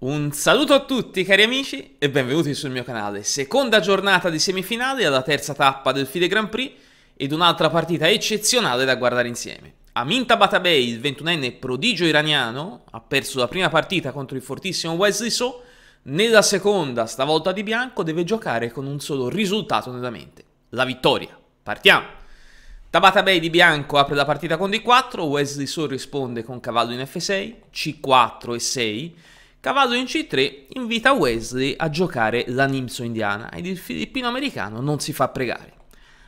Un saluto a tutti cari amici e benvenuti sul mio canale. Seconda giornata di semifinali alla terza tappa del FIDE Grand Prix ed un'altra partita eccezionale da guardare insieme. Aminta Batabey, il 21enne prodigio iraniano, ha perso la prima partita contro il fortissimo Wesley So, nella seconda, stavolta di bianco, deve giocare con un solo risultato nella mente, la vittoria. Partiamo! Tabata Bay di bianco apre la partita con D4, Wesley So risponde con cavallo in F6, C4 e 6, Cavallo in C3 invita Wesley a giocare la Nimso indiana ed il filippino americano non si fa pregare.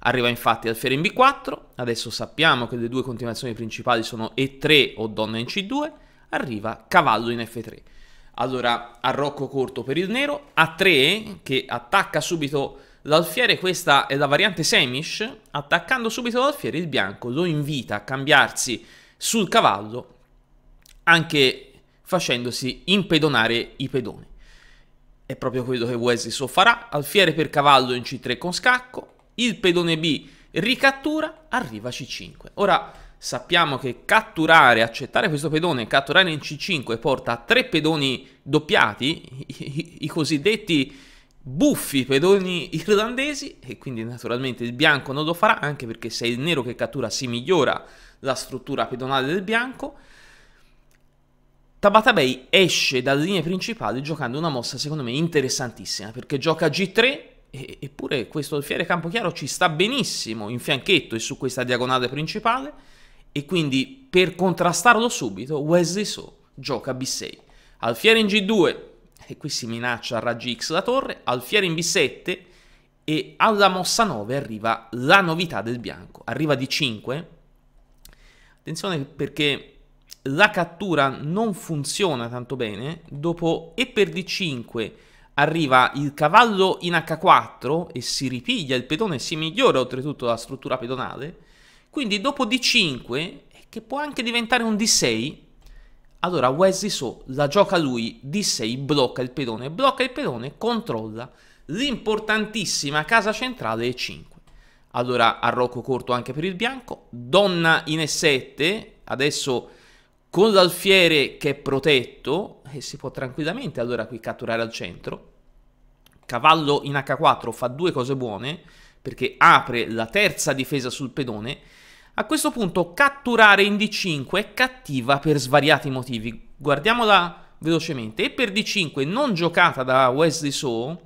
Arriva infatti alfiere in B4, adesso sappiamo che le due continuazioni principali sono E3 o donna in C2, arriva cavallo in F3. Allora arrocco corto per il nero, A3 che attacca subito l'alfiere, questa è la variante Semish, attaccando subito l'alfiere il bianco lo invita a cambiarsi sul cavallo anche facendosi impedonare i pedoni. È proprio quello che Wesley So farà, alfiere per cavallo in C3 con scacco, il pedone B ricattura, arriva C5. Ora sappiamo che catturare, accettare questo pedone, catturare in C5 porta a tre pedoni doppiati, i, i cosiddetti buffi pedoni irlandesi, e quindi naturalmente il bianco non lo farà, anche perché se è il nero che cattura si migliora la struttura pedonale del bianco, Tabata Bay esce dalle linee principali giocando una mossa secondo me interessantissima perché gioca G3 eppure questo alfiere campo chiaro ci sta benissimo in fianchetto e su questa diagonale principale e quindi per contrastarlo subito Wesley So gioca B6 alfiere in G2 e qui si minaccia a raggi X la torre alfiere in B7 e alla mossa 9 arriva la novità del bianco. Arriva D5 attenzione perché la cattura non funziona tanto bene, dopo E per D5 arriva il cavallo in H4 e si ripiglia il pedone si migliora oltretutto la struttura pedonale, quindi dopo D5, che può anche diventare un D6, allora Wesley So la gioca lui, D6 blocca il pedone, blocca il pedone, controlla l'importantissima casa centrale E5. Allora arrocco corto anche per il bianco, donna in E7, adesso con l'alfiere che è protetto, e si può tranquillamente allora qui catturare al centro, cavallo in H4 fa due cose buone, perché apre la terza difesa sul pedone, a questo punto catturare in D5 è cattiva per svariati motivi. Guardiamola velocemente. E per D5 non giocata da Wesley So,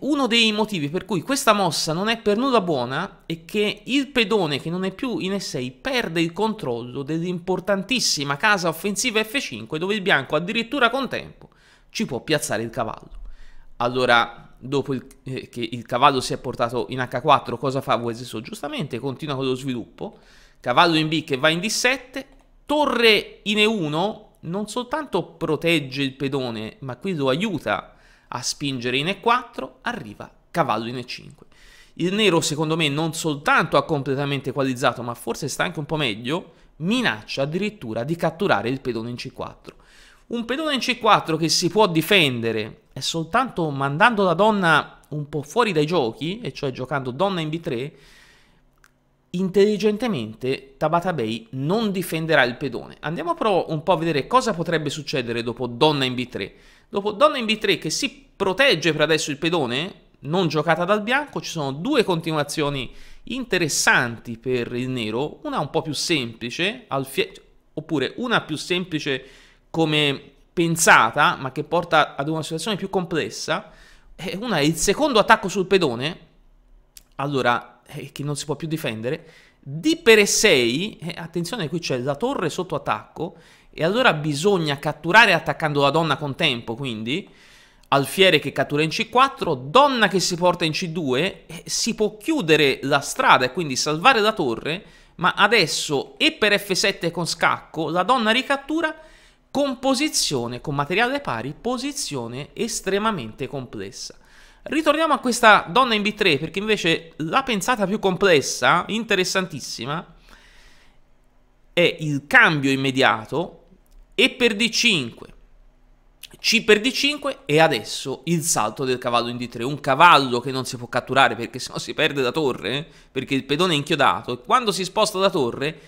uno dei motivi per cui questa mossa non è per nulla buona è che il pedone che non è più in E6 perde il controllo dell'importantissima casa offensiva F5 dove il bianco addirittura con tempo ci può piazzare il cavallo. Allora, dopo il, eh, che il cavallo si è portato in H4, cosa fa Weseso? Giustamente continua con lo sviluppo, cavallo in B che va in D7, torre in E1 non soltanto protegge il pedone, ma qui lo aiuta a spingere in E4, arriva cavallo in E5. Il nero secondo me non soltanto ha completamente equalizzato, ma forse sta anche un po' meglio, minaccia addirittura di catturare il pedone in C4. Un pedone in C4 che si può difendere è soltanto mandando la donna un po' fuori dai giochi, e cioè giocando donna in B3, intelligentemente Tabata Bay non difenderà il pedone. Andiamo però un po' a vedere cosa potrebbe succedere dopo donna in B3. Dopo donna in B3 che si protegge per adesso il pedone, non giocata dal bianco, ci sono due continuazioni interessanti per il nero, una un po' più semplice, oppure una più semplice come pensata, ma che porta ad una situazione più complessa, e una è il secondo attacco sul pedone, allora, eh, che non si può più difendere, D per E6, eh, attenzione qui c'è la torre sotto attacco, e allora bisogna catturare attaccando la donna con tempo, quindi alfiere che cattura in C4, donna che si porta in C2, si può chiudere la strada e quindi salvare la torre, ma adesso e per F7 con scacco la donna ricattura con posizione, con materiale pari, posizione estremamente complessa. Ritorniamo a questa donna in B3 perché invece la pensata più complessa, interessantissima, è il cambio immediato e per D5, C per D5 e adesso il salto del cavallo in D3, un cavallo che non si può catturare perché sennò si perde la torre, perché il pedone è inchiodato. E quando si sposta la torre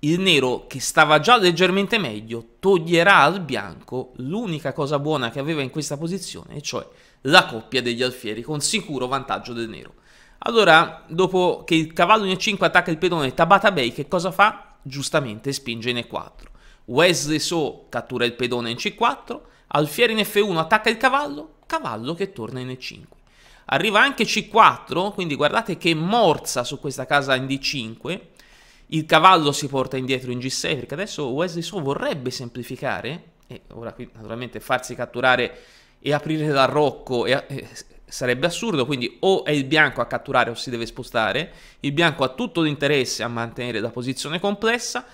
il nero, che stava già leggermente meglio, toglierà al bianco l'unica cosa buona che aveva in questa posizione, e cioè la coppia degli alfieri, con sicuro vantaggio del nero. Allora, dopo che il cavallo in E5 attacca il pedone Tabata Bay, che cosa fa? Giustamente spinge in E4. Wesley So cattura il pedone in C4, alfiere in F1 attacca il cavallo, cavallo che torna in E5. Arriva anche C4, quindi guardate che morsa su questa casa in D5, il cavallo si porta indietro in G6 perché adesso Wesley So vorrebbe semplificare e ora qui naturalmente farsi catturare e aprire dal rocco e, e, sarebbe assurdo quindi o è il bianco a catturare o si deve spostare il bianco ha tutto l'interesse a mantenere la posizione complessa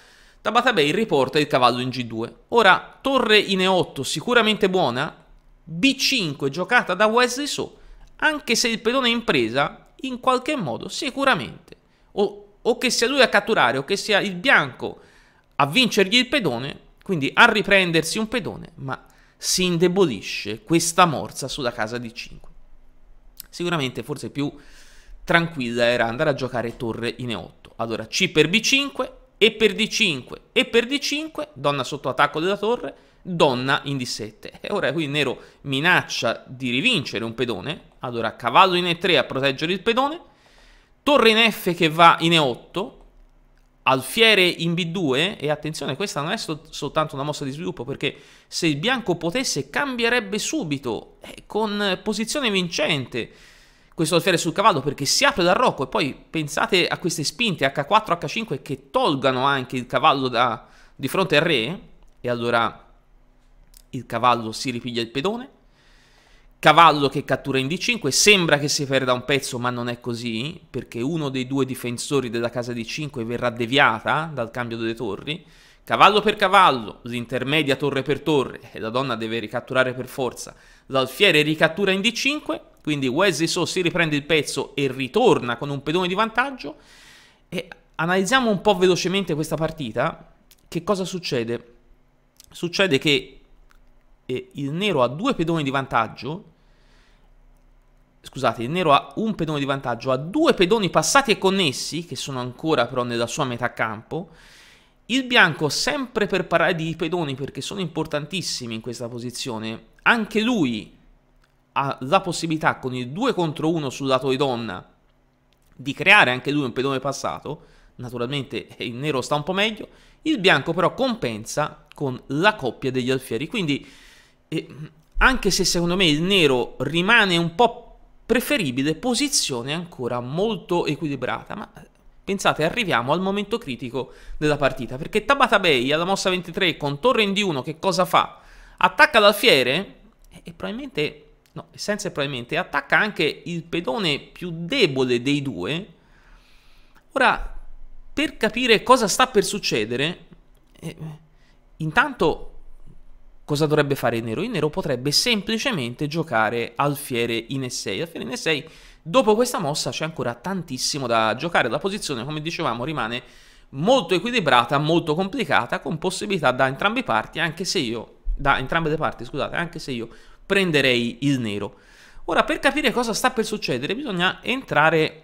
Tabata Bay riporta il cavallo in G2 ora torre in E8 sicuramente buona B5 giocata da Wesley So anche se il pedone è in presa in qualche modo sicuramente. O o che sia lui a catturare o che sia il bianco a vincergli il pedone, quindi a riprendersi un pedone, ma si indebolisce questa morsa sulla casa di 5. Sicuramente forse più tranquilla era andare a giocare torre in E8. Allora C per B5, E per D5, E per D5, donna sotto attacco della torre, donna in D7. E ora qui il nero minaccia di rivincere un pedone, allora cavallo in E3 a proteggere il pedone, torre in F che va in E8, alfiere in B2 e attenzione questa non è sol soltanto una mossa di sviluppo perché se il bianco potesse cambierebbe subito eh, con posizione vincente questo alfiere sul cavallo perché si apre dal rocco e poi pensate a queste spinte H4, H5 che tolgano anche il cavallo da, di fronte al re e allora il cavallo si ripiglia il pedone Cavallo che cattura in D5, sembra che si perda un pezzo ma non è così, perché uno dei due difensori della casa D5 verrà deviata dal cambio delle torri. Cavallo per cavallo, l'intermedia torre per torre, e la donna deve ricatturare per forza. L'alfiere ricattura in D5, quindi Wesley So si riprende il pezzo e ritorna con un pedone di vantaggio. E analizziamo un po' velocemente questa partita. Che cosa succede? Succede che eh, il nero ha due pedoni di vantaggio scusate, il nero ha un pedone di vantaggio, ha due pedoni passati e connessi, che sono ancora però nella sua metà campo, il bianco sempre per parlare di pedoni perché sono importantissimi in questa posizione, anche lui ha la possibilità con il 2 contro 1 sul lato di donna di creare anche lui un pedone passato, naturalmente il nero sta un po' meglio, il bianco però compensa con la coppia degli alfieri, quindi eh, anche se secondo me il nero rimane un po' preferibile posizione ancora molto equilibrata, ma pensate arriviamo al momento critico della partita, perché Tabata Bay alla mossa 23 con torre in D1 che cosa fa? Attacca l'alfiere e probabilmente, no, senza probabilmente, attacca anche il pedone più debole dei due. Ora, per capire cosa sta per succedere, eh, intanto Cosa dovrebbe fare il nero? Il nero potrebbe semplicemente giocare alfiere in E6. Alfiere in E6, dopo questa mossa c'è ancora tantissimo da giocare. La posizione, come dicevamo, rimane molto equilibrata, molto complicata, con possibilità da entrambe le parti, anche se io, da entrambe le parti, scusate, anche se io prenderei il nero. Ora, per capire cosa sta per succedere, bisogna entrare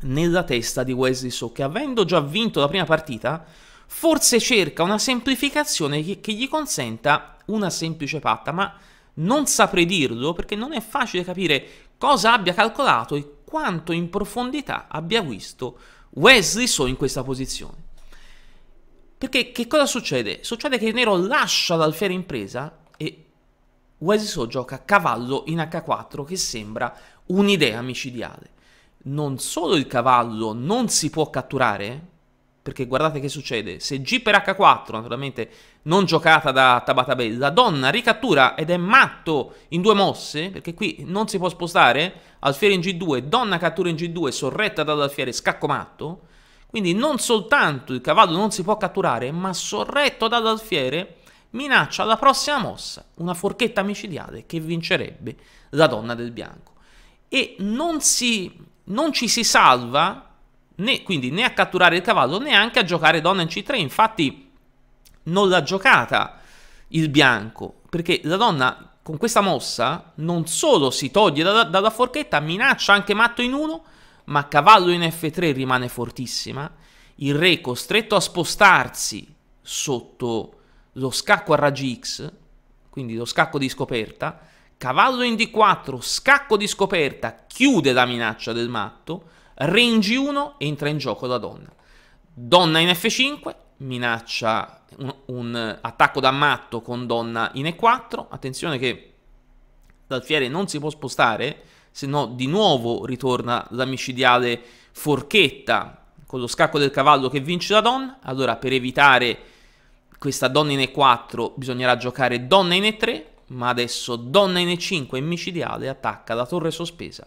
nella testa di Wesley So, che avendo già vinto la prima partita, forse cerca una semplificazione che, che gli consenta una semplice patta, ma non saprei dirlo perché non è facile capire cosa abbia calcolato e quanto in profondità abbia visto Wesley So in questa posizione. Perché che cosa succede? Succede che nero lascia l'alfiere in presa e Wesley So gioca cavallo in H4 che sembra un'idea micidiale. Non solo il cavallo non si può catturare, perché guardate che succede, se G per H4, naturalmente non giocata da Tabata Bay, la donna ricattura ed è matto in due mosse, perché qui non si può spostare, alfiere in G2, donna cattura in G2, sorretta dall'alfiere, scacco matto, quindi non soltanto il cavallo non si può catturare, ma sorretto dall'alfiere minaccia la prossima mossa, una forchetta micidiale che vincerebbe la donna del bianco. E non, si, non ci si salva né, quindi né a catturare il cavallo né anche a giocare donna in c3. Infatti non l'ha giocata il bianco, perché la donna con questa mossa non solo si toglie dalla, dalla forchetta, minaccia anche matto in 1, ma cavallo in f3 rimane fortissima. Il re costretto a spostarsi sotto lo scacco a raggi X, quindi lo scacco di scoperta, cavallo in D4, scacco di scoperta, chiude la minaccia del matto, re in G1, entra in gioco la donna. Donna in F5, minaccia un, un attacco da matto con donna in E4, attenzione che l'alfiere non si può spostare, se no di nuovo ritorna la micidiale forchetta con lo scacco del cavallo che vince la donna, allora per evitare questa donna in E4 bisognerà giocare donna in E3, ma adesso donna in E5 micidiale attacca la torre sospesa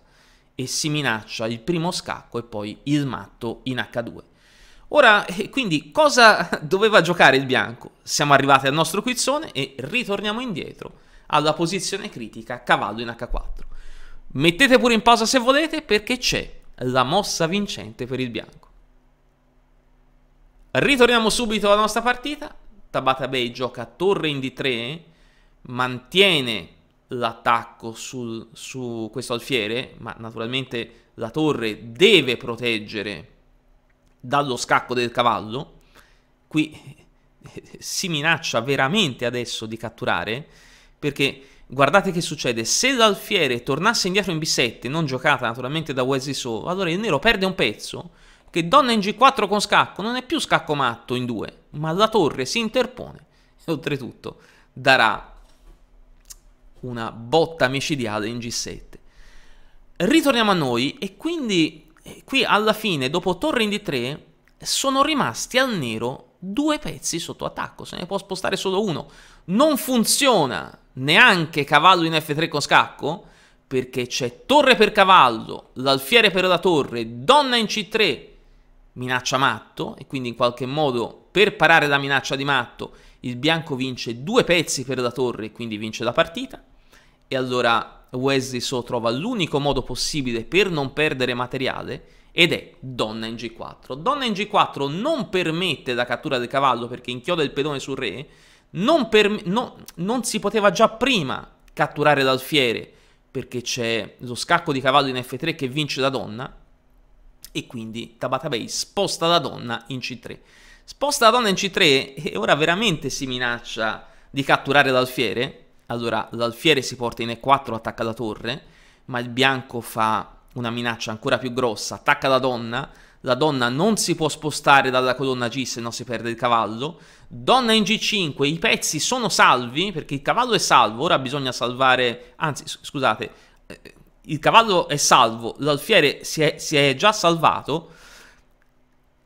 e si minaccia il primo scacco e poi il matto in H2. Ora, eh, quindi, cosa doveva giocare il bianco? Siamo arrivati al nostro quizzone e ritorniamo indietro alla posizione critica cavallo in H4. Mettete pure in pausa se volete perché c'è la mossa vincente per il bianco. Ritorniamo subito alla nostra partita. Tabata Bay gioca torre in D3, mantiene l'attacco su questo alfiere, ma naturalmente la torre deve proteggere dallo scacco del cavallo. Qui si minaccia veramente adesso di catturare, perché guardate che succede, se l'alfiere tornasse indietro in B7, non giocata naturalmente da Wesley So, allora il nero perde un pezzo, che donna in G4 con scacco non è più scacco matto in 2, ma la torre si interpone e oltretutto darà una botta micidiale in G7. Ritorniamo a noi e quindi eh, qui alla fine, dopo torre in D3, sono rimasti al nero due pezzi sotto attacco, se ne può spostare solo uno. Non funziona neanche cavallo in F3 con scacco, perché c'è torre per cavallo, l'alfiere per la torre, donna in C3 minaccia matto e quindi in qualche modo per parare la minaccia di matto il bianco vince due pezzi per la torre e quindi vince la partita e allora Wesley So trova l'unico modo possibile per non perdere materiale ed è donna in G4. Donna in G4 non permette la cattura del cavallo perché inchioda il pedone sul re, non, no, non si poteva già prima catturare l'alfiere perché c'è lo scacco di cavallo in F3 che vince la donna e quindi Tabata Bay sposta la donna in C3. Sposta la donna in C3 e ora veramente si minaccia di catturare l'alfiere. Allora l'alfiere si porta in E4, attacca la torre, ma il bianco fa una minaccia ancora più grossa, attacca la donna, la donna non si può spostare dalla colonna G se no si perde il cavallo, donna in G5, i pezzi sono salvi perché il cavallo è salvo, ora bisogna salvare, anzi scusate, eh, il cavallo è salvo, l'alfiere si si è già salvato,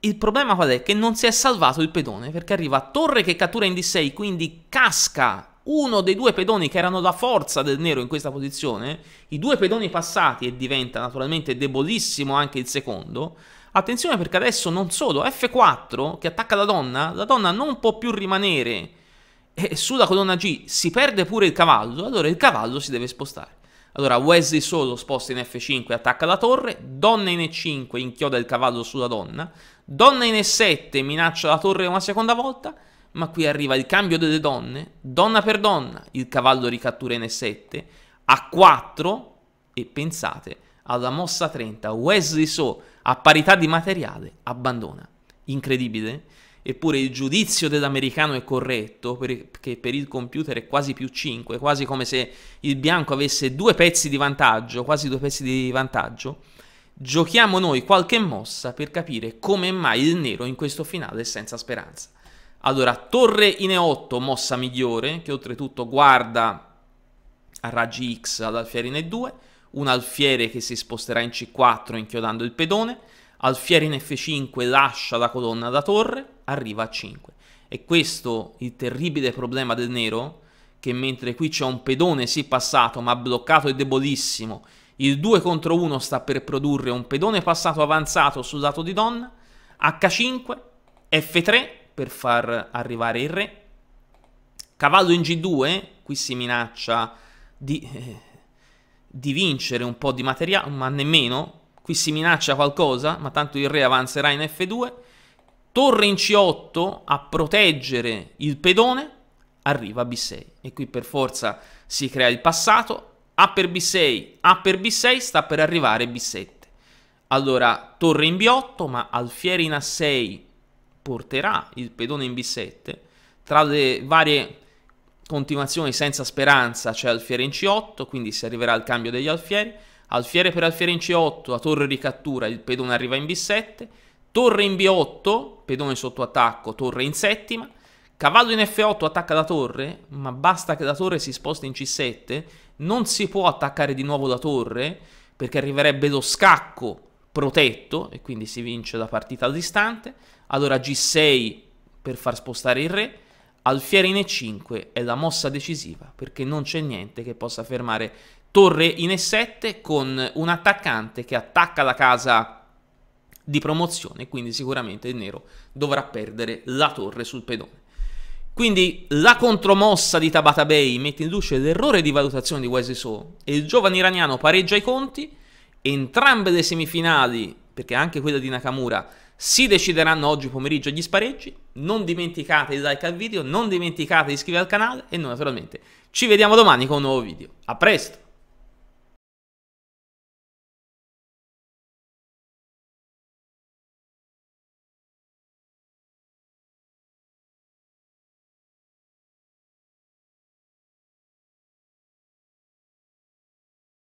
il problema qual è? Che non si è salvato il pedone, perché arriva torre che cattura in D6, quindi casca uno dei due pedoni che erano la forza del nero in questa posizione, i due pedoni passati e diventa naturalmente debolissimo anche il secondo. Attenzione perché adesso non solo F4 che attacca la donna, la donna non può più rimanere e sulla colonna G si perde pure il cavallo, allora il cavallo si deve spostare. Allora Wesley solo sposta in F5 e attacca la torre, donna in E5 inchioda il cavallo sulla donna, donna in E7 minaccia la torre una seconda volta, ma qui arriva il cambio delle donne, donna per donna, il cavallo ricattura in E7, A4 e pensate alla mossa 30, Wesley So a parità di materiale abbandona. Incredibile? eppure il giudizio dell'americano è corretto perché per il computer è quasi più 5, quasi come se il bianco avesse due pezzi di vantaggio, quasi due pezzi di vantaggio, giochiamo noi qualche mossa per capire come mai il nero in questo finale è senza speranza. Allora, torre in E8, mossa migliore, che oltretutto guarda a raggi X all'alfiere in E2, un alfiere che si sposterà in C4 inchiodando il pedone, alfiere in F5 lascia la colonna da torre, arriva a 5. E questo il terribile problema del nero, che mentre qui c'è un pedone sì passato ma bloccato e debolissimo, il 2 contro 1 sta per produrre un pedone passato avanzato sul lato di donna, H5, F3 per far arrivare il re, cavallo in G2, qui si minaccia di, eh, di vincere un po' di materiale, ma nemmeno, qui si minaccia qualcosa, ma tanto il re avanzerà in F2, torre in C8 a proteggere il pedone, arriva B6 e qui per forza si crea il passato, A per B6, A per B6 sta per arrivare B7. Allora torre in B8 ma alfiere in A6 porterà il pedone in B7. Tra le varie continuazioni senza speranza c'è alfiere in C8, quindi si arriverà al cambio degli alfieri. Alfiere per alfiere in C8, a torre ricattura, il pedone arriva in B7. Torre in B8, pedone sotto attacco, torre in settima. Cavallo in F8 attacca la torre, ma basta che la torre si sposti in C7. Non si può attaccare di nuovo la torre, perché arriverebbe lo scacco protetto, e quindi si vince la partita all'istante. Allora G6 per far spostare il re. Alfiere in E5 è la mossa decisiva, perché non c'è niente che possa fermare torre in E7 con un attaccante che attacca la casa di promozione, quindi sicuramente il nero dovrà perdere la torre sul pedone. Quindi la contromossa di Tabata Bay mette in luce l'errore di valutazione di Wesley So e il giovane iraniano pareggia i conti. Entrambe le semifinali, perché anche quella di Nakamura, si decideranno oggi pomeriggio agli spareggi. Non dimenticate di like al video, non dimenticate di iscrivervi al canale e noi naturalmente ci vediamo domani con un nuovo video. A presto!